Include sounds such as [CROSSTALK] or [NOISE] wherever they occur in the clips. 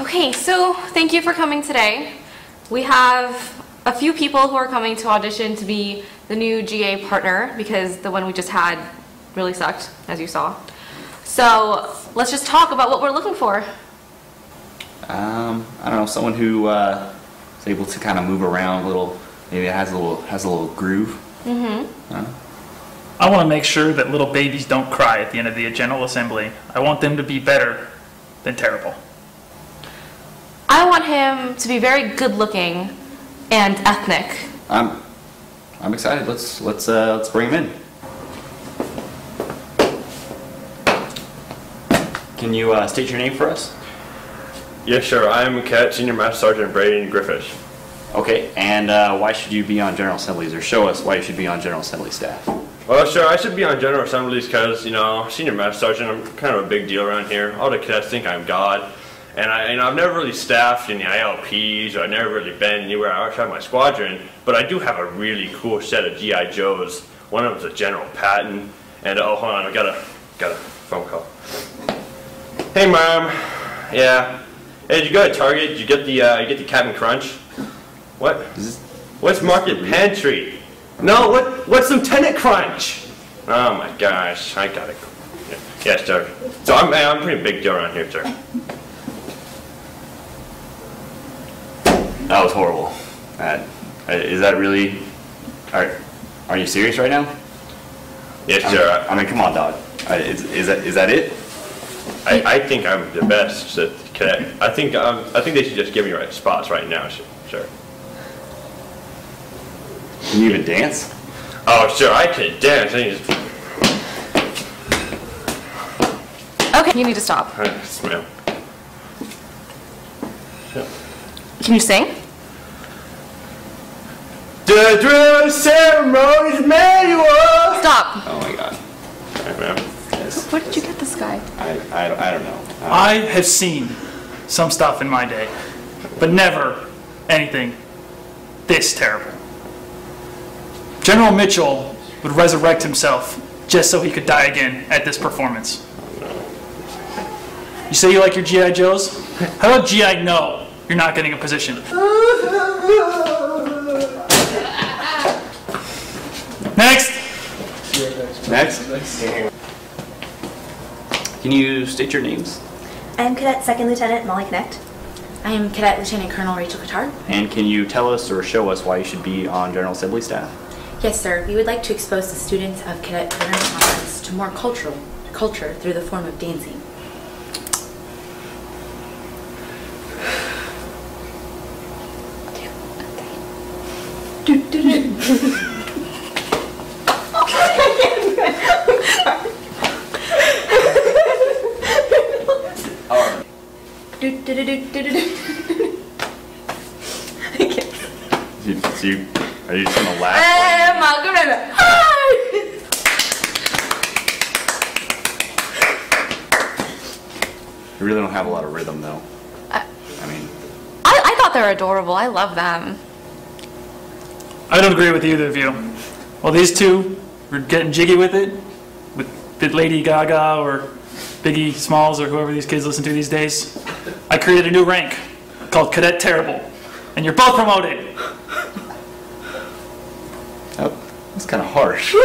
Okay, so thank you for coming today. We have a few people who are coming to audition to be the new GA partner because the one we just had really sucked, as you saw. So let's just talk about what we're looking for. Um, I don't know, someone who uh, is able to kind of move around a little. Maybe has a little has a little groove. Mm-hmm. I want to make sure that little babies don't cry at the end of the General Assembly. I want them to be better than terrible. I want him to be very good looking and ethnic. I'm I'm excited. Let's let's uh, let's bring him in. Can you uh, state your name for us? Yes, sure. I'm Cadet Senior Master Sergeant Braden Griffish. Okay, and uh, why should you be on General Assemblies, or show us why you should be on General Assembly staff? Well, sure, I should be on General Assemblies because, you know, Senior Master Sergeant, I'm kind of a big deal around here. All the cadets think I'm God. And I, you know, I've never really staffed any ILPs, or I've never really been anywhere outside my squadron, but I do have a really cool set of GI Joes. One of them's a General Patton, and oh, hold on, I got a got a phone call. Hey, mom. Yeah. Hey, did you go to Target? Did you get the uh, you get the Captain Crunch? What? What's Market Pantry? No, what what's Lieutenant Crunch? Oh my gosh, I gotta go. Yeah, Yes, sir. So I'm, I'm a pretty big deal around here, sir. That was horrible. That, is that really? Are are you serious right now? Yes, I mean, sir. I mean, come on, dog. Is, is that is that it? I, I think I'm the best at cadet. I think um, I think they should just give me right spots right now, sir. sir. Can you even dance? Oh, sure, I can dance. I can just, Okay, you need to stop. yes, ma'am. Can you sing? The drill ceremonies manual. Stop. Oh my god. All right, ma'am. Yes. Where did you get this guy? I, I, don't- I don't know. Uh, I have seen some stuff in my day, but never anything this terrible. General Mitchell would resurrect himself just so he could die again at this performance. You say you like your GI Joes? How about GI no? You're not getting a position. Next. Next. Can you state your names? I am Cadet Second Lieutenant Molly Connect. I am Cadet Lieutenant Colonel Rachel Cotard. And can you tell us or show us why you should be on General Assembly staff? Yes, sir. We would like to expose the students of Cadet Program Conference to more cultural culture through the form of dancing. Do, do, do, do, do, do, do. So you, so you- are you just gonna laugh? Eh, Malcolm, hi! You really don't have a lot of rhythm, though. I- I mean, I, I thought they were adorable. I love them. I don't agree with either of you. Well, these two were getting jiggy with it, with with Lady Gaga or Biggie Smalls or whoever these kids listen to these days. I created a new rank called Cadet Terrible, and you're both promoted. that, that's kind of harsh. [LAUGHS]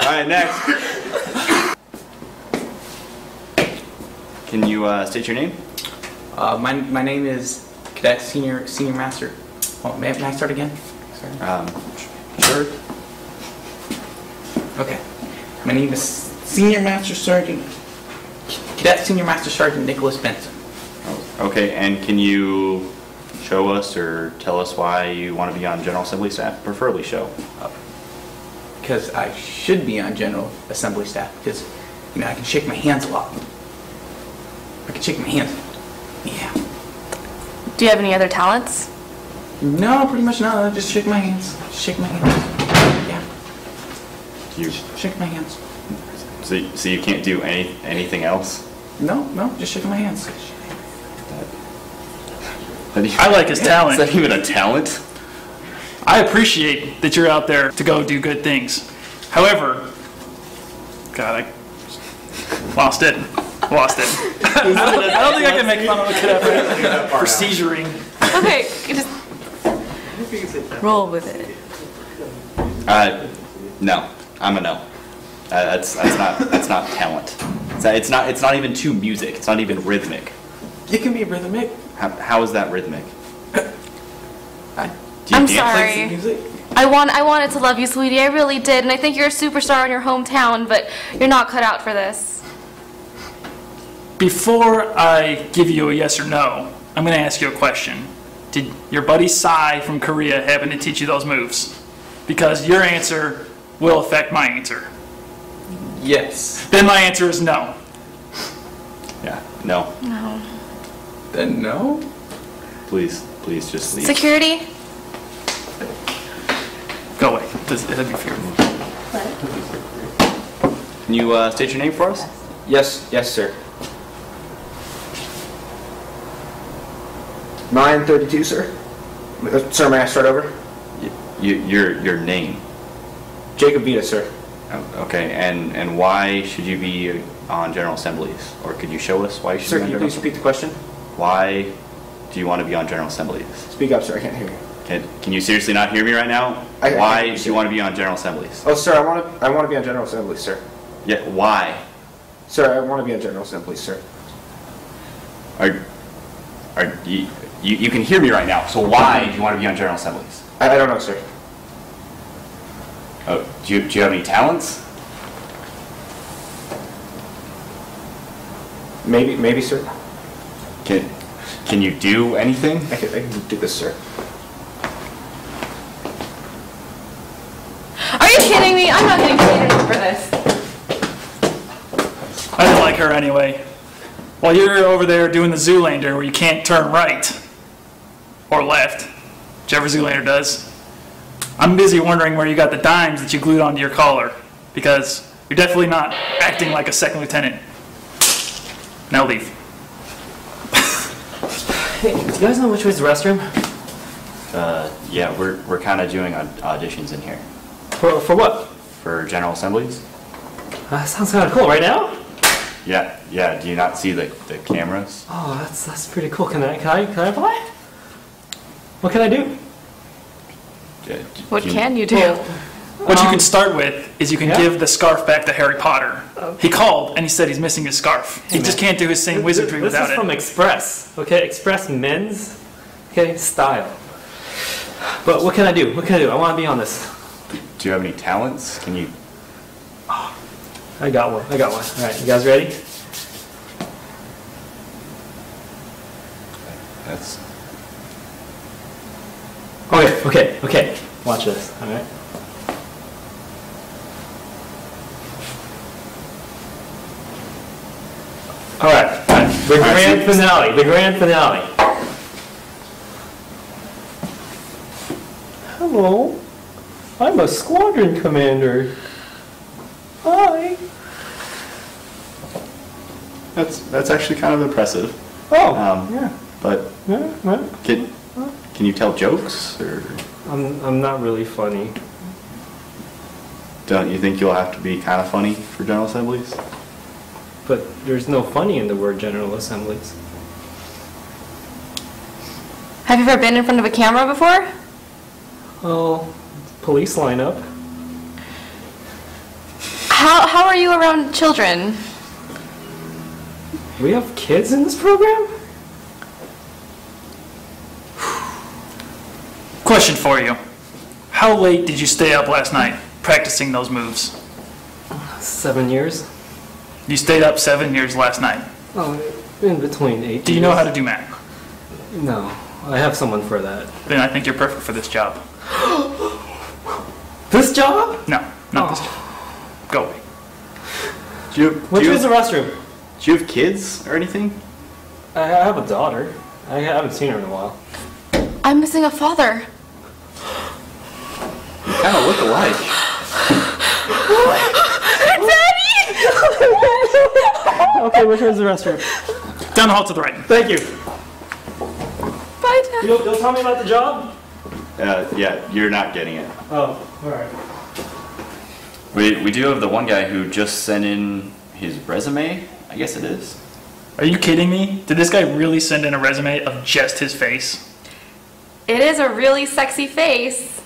All right, next. Can you uh, state your name? Uh, my, my name is Cadet Senior Senior Master. Oh, may, may I start again? Sorry. Um, sure. Okay. My name is Senior Master Sergeant Cadet Senior Master Sergeant Nicholas Benson. Okay, and can you show us or tell us why you want to be on General Assembly staff? Preferably show. Up. Because I should be on General Assembly staff because you know I can shake my hands a lot. I can shake my hands. Yeah. Do you have any other talents? No, pretty much not. I just shake my hands. Shake my hands. Yeah. You, Shake my hands. so, so you can't do any anything else? No, no, just shaking my hands. I like his [LAUGHS] Is talent. that even a talent? I appreciate that you're out there to go do good things. However, God, I lost it. [LAUGHS] Lost it. I don't think I can make fun of a cadet [LAUGHS] for, for seizuring. Okay, just roll with it. Uh, no, I'm a no. Uh, that's that's not that's not talent. It's not, it's not it's not even to music. It's not even rhythmic. It can be rhythmic. How, how is that rhythmic? I Do you I'm dance? sorry. music. I want, I wanted to love you, sweetie. I really did, and I think you're a superstar in your hometown, but you're not cut out for this. Before I give you a yes or no, I'm going to ask you a question. Did your buddy Psy from Korea happen to teach you those moves? Because your answer will affect my answer. Yes. Then my answer is no. Yeah. No. No. Then no. Please, please just leave. Security? Go away. This- That'd be fair. Can you uh, state your name for us? Yes, yes, sir. 932, sir. Uh, Sir, may I start over? Y- You, your your name. Jacob Vita, sir. Oh, Okay, and and why should you be on General Assemblies? Or could you show us why you should Sir, be on can you General please repeat the question? Why do you want to be on General Assemblies? Speak up, sir, I can't hear you. Can, can you seriously not hear me right now? I- I why do you want to be on General Assemblies? Oh, sir, I want to, I want to be on General Assembly, sir. Yeah, why? Sir, I want to be on General Assembly, sir. Are, are you, you, you can hear me right now, so why do you want to be on General Assemblies? I, I don't know, sir. Oh, do you, do you have any talents? Maybe, maybe, sir. Can, can you do anything? I can, I can do this, sir. Are you kidding me? I'm not getting paid for this. I don't like her anyway. While you're over there doing the Zoolander where you can't turn right or left, whichever Zoolander does, I'm busy wondering where you got the dimes that you glued onto your collar because you're definitely not acting like a second lieutenant. Now leave. Hey, [LAUGHS] do you guys know which way's the restroom? Uh, yeah, we're, we're kind of doing aud- auditions in here For, for what? for General Assemblies. Uh, sounds kind of cool. Right now? Yeah, yeah, do you not see the, the cameras? Oh, that's that's pretty cool. Can I can I can I apply? What can I do? Uh, what can you do? What you um, can start with is you can yeah. give the scarf back to Harry Potter. He called and he said he's missing his scarf. He just can't do his same wizardry this without is from. Express. Okay, Express Men's. Okay, style. But what can I do? What can I do? I want to be on this. Do you have any talents? Can you, ah, I got one. I got one. All right, you guys ready? that's, Okay, okay, okay. Watch this. All right. All right, all right. The All right, grand so- finale. The grand finale. Hello, I'm a squadron commander. Hi. that's, that's actually kind of impressive. Oh, Um, yeah. But yeah, yeah. can, can you tell jokes or I'm I'm not really funny. don't you think you'll have to be kind of funny for General Assemblies? But there's no funny in the word General Assemblies. Have you ever been in front of a camera before? Oh, police lineup. How, how are you around children? We have kids in this program? Question for you. How late did you stay up last night practicing those moves? Seven years? You stayed up seven years last night. Oh, in between eight. Do you know how to do math? No, I have someone for that. Then I think you're perfect for this job. [GASPS] This job? No, not this oh. job. Go away. Do you, Which you, is the restroom? do you have kids or anything? I I have a daughter. I haven't seen her in a while. I'm missing a father. You kind of look alike. Daddy! Okay, which one's the restroom? Down the hall to the right. Thank you. Bye, What? You'll, you'll tell me about the job? Uh, yeah, you're not getting it. Oh, all right. We, we do have the one guy who just sent in his resume, I guess it is. Are you kidding me? Did this guy really send in a resume of just his face? It is a really sexy face.